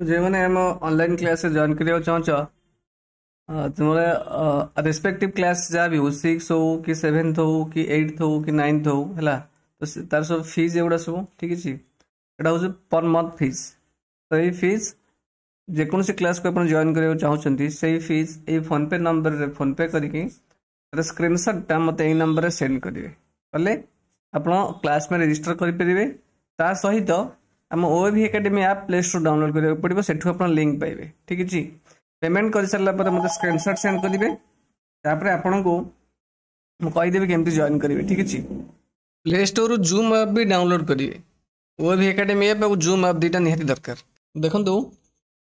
तो जो मैंने आम ऑनलाइन क्लास जॉन जॉइन चाहछ तुम रेस्पेक्टिव क्लास जहाँ भी हो सिक्स हो कि सेवेन्थ हो कि एट्थ हो कि नाइन्थ हो है तो तार सब फिज एगुटा सब ठीक है यहाँ हूँ पर मन्थ फिज तो ये फिज जेको क्लास को अपन जॉइन करा चाहते से फिज ये फोनपे नंबर रे फोनपे करके स्क्रीनसटा मत यही नंबर से सेंड करेंगे कले आप क्लास में रेजिटर करेंगे ता सहित ଆମ OAV academy app play store download କରିବାକୁ ପଡ଼ିବ ସେଠୁ ଆପଣ ଲିଙ୍କ୍ ପାଇବେ ଠିକ୍ ଅଛି ପେମେଣ୍ଟ କରିସାରିଲା ପରେ ମୋତେ ସ୍କ୍ରିନସଟ୍ ସେଣ୍ଡ କରିବେ ତାପରେ ଆପଣଙ୍କୁ ମୁଁ କହିଦେବି କେମିତି ଜଏନ୍ କରିବେ ଠିକ୍ ଅଛି ପ୍ଲେ ଷ୍ଟୋରରୁ ଜୁମ୍ ଆପ୍ ବି ଡାଉନଲୋଡ୍ କରିବେ ଓଏଭି ଏକାଡେମୀ ଆପ୍ ଆଉ ଜୁମ୍ ଆପ୍ ଦୁଇଟା ନିହାତି ଦରକାର ଦେଖନ୍ତୁ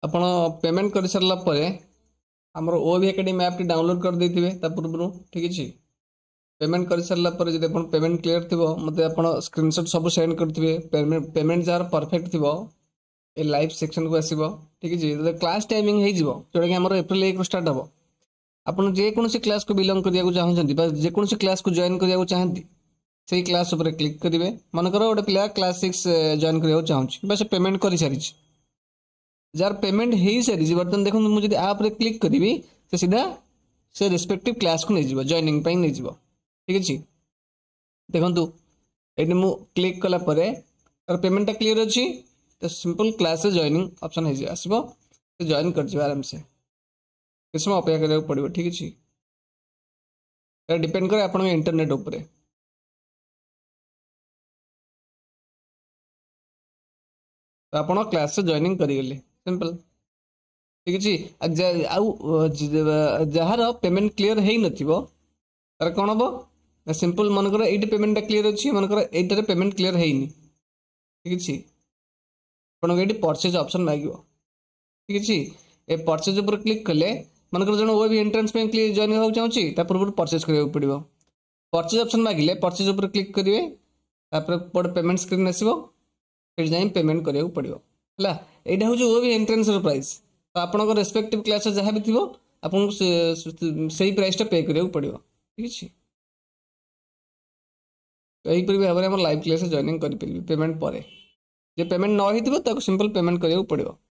ଆପଣ ପେମେଣ୍ଟ କରିସାରିଲା ପରେ ଆମର ଓଏଭି ଏକାଡେମୀ ଆପ୍ଟି ଡାଉନଲୋଡ୍ କରିଦେଇଥିବେ ତା ପୂର୍ବରୁ ଠିକ୍ ଅଛି पेमेंट कर सारापर जब आप पेमेंट क्लीयर थी मत आप स्क्रीनशट सब सेंड करेंगे पेमेंट जार परफेक्ट थी ए लाइव सेक्शन को आसो ठीक है जो क्लास टाइमिंग होटा आम एप्रिल एक स्टार्ट हम आपड़ जेको क्लास को बिलंग करा चाहते जेको क्लास को जॉन करा चाहती से ही क्लास क्लिक करेंगे मन मनकर गोटे पिला क्लास सिक्स जॉन करा चाहिए बस पेमेंट कर सारी जार पेमेंट हो सारी बर्तमान देखो मुझे आप्रे क्लिक करी से सीधा से रेस्पेक्टिव क्लास को लेकिन जॉनिंग नहीं जा ଠିକ୍ ଅଛି ଦେଖନ୍ତୁ ଏଇଠି ମୁଁ କ୍ଲିକ୍ କଲା ପରେ ତାର ପେମେଣ୍ଟଟା କ୍ଲିଅର୍ ଅଛି ତ ସିମ୍ପଲ୍ କ୍ଲାସ୍ରେ ଜଏନିଂ ଅପସନ୍ ହେଇଯିବ ଆସିବ ସେ ଜଏନ୍ କରିଯିବ ଆରାମସେ କିଛି ସମୟ ଅପେକ୍ଷା କରିବାକୁ ପଡ଼ିବ ଠିକ୍ ଅଛି ଏଇଟା ଡିପେଣ୍ଡ କରେ ଆପଣଙ୍କ ଇଣ୍ଟରନେଟ୍ ଉପରେ ତ ଆପଣ କ୍ଲାସ୍ରେ ଜଏନିଂ କରିଗଲେ ସିମ୍ପଲ୍ ଠିକ୍ ଅଛି ଆଉ ଯାହାର ପେମେଣ୍ଟ କ୍ଲିଅର୍ ହେଇନଥିବ ତାର କ'ଣ ହବ ସିମ୍ପଲ୍ ମନେକର ଏଇଠି ପେମେଣ୍ଟଟା କ୍ଲିଅର୍ ଅଛି ମନେକର ଏଇଟାରେ ପେମେଣ୍ଟ କ୍ଲିଅର୍ ହେଇନି ଠିକ୍ ଅଛି ଆପଣଙ୍କୁ ଏଇଠି ପରଚେଜ୍ ଅପସନ୍ ମାଗିବ ଠିକ୍ ଅଛି ଏ ପରଚେଜ୍ ଉପରେ କ୍ଲିକ୍ କଲେ ମନେକର ଜଣେ ଓ ବି ଏଣ୍ଟ୍ରାନ୍ସ ପାଇଁ ଜଏନ୍ ହେବାକୁ ଚାହୁଁଛି ତା ପୂର୍ବରୁ ପରଚେଜ୍ କରିବାକୁ ପଡ଼ିବ ପରଚେଜ୍ ଅପସନ୍ ମାଗିଲେ ପରଚେଜ୍ ଉପରେ କ୍ଲିକ୍ କରିବେ ତାପରେ ଗୋଟେ ପେମେଣ୍ଟ ସ୍କ୍ରିନ୍ ଆସିବ ସେଠି ଯାଇ ପେମେଣ୍ଟ କରିବାକୁ ପଡ଼ିବ ହେଲା ଏଇଟା ହେଉଛି ଓ ବି ଏଣ୍ଟ୍ରାନ୍ସର ପ୍ରାଇସ୍ ତ ଆପଣଙ୍କ ରେସ୍ପେକ୍ଟିଭ୍ କ୍ଲାସ୍ରେ ଯାହା ବି ଥିବ ଆପଣଙ୍କୁ ସେଇ ପ୍ରାଇସ୍ଟା ପେ କରିବାକୁ ପଡ଼ିବ ଠିକ୍ ଅଛି ଏହିପରି ଭାବରେ ଆମର ଲାଇଭ୍ କ୍ଲାସ୍ରେ ଜଏନିଂ କରିପାରିବେ ପେମେଣ୍ଟ ପରେ ଯେ ପେମେଣ୍ଟ ନ ହେଇଥିବ ତାକୁ ସିମ୍ପଲ୍ ପେମେଣ୍ଟ କରିବାକୁ ପଡ଼ିବ